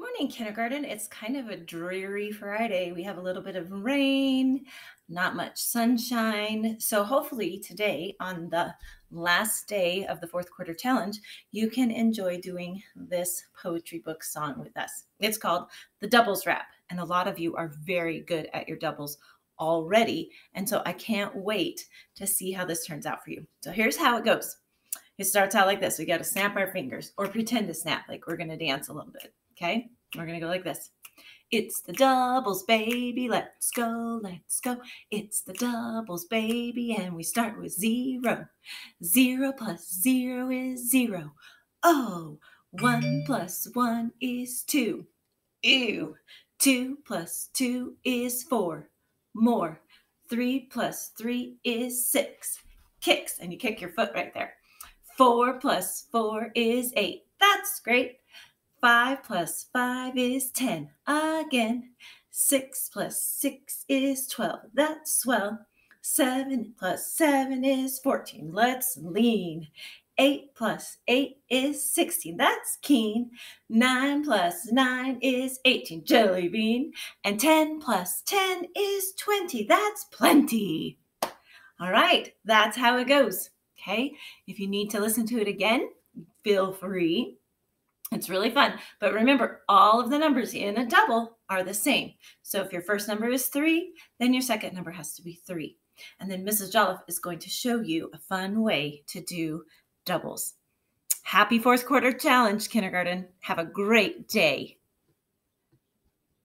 Good morning, kindergarten. It's kind of a dreary Friday. We have a little bit of rain, not much sunshine. So, hopefully, today, on the last day of the fourth quarter challenge, you can enjoy doing this poetry book song with us. It's called The Doubles Rap, and a lot of you are very good at your doubles already. And so, I can't wait to see how this turns out for you. So, here's how it goes it starts out like this we got to snap our fingers or pretend to snap, like we're going to dance a little bit. Okay, we're gonna go like this. It's the doubles, baby. Let's go, let's go. It's the doubles, baby. And we start with zero. Zero plus zero is zero. Oh, one plus one is two. Ew. Two plus two is four. More. Three plus three is six. Kicks, and you kick your foot right there. Four plus four is eight. That's great. 5 plus 5 is 10. Again. 6 plus 6 is 12. That's swell. 7 plus 7 is 14. Let's lean. 8 plus 8 is 16. That's keen. 9 plus 9 is 18. Jelly bean. And 10 plus 10 is 20. That's plenty. All right, that's how it goes. Okay, if you need to listen to it again, feel free. It's really fun. But remember, all of the numbers in a double are the same. So if your first number is three, then your second number has to be three. And then Mrs. Jolliffe is going to show you a fun way to do doubles. Happy fourth quarter challenge, kindergarten. Have a great day.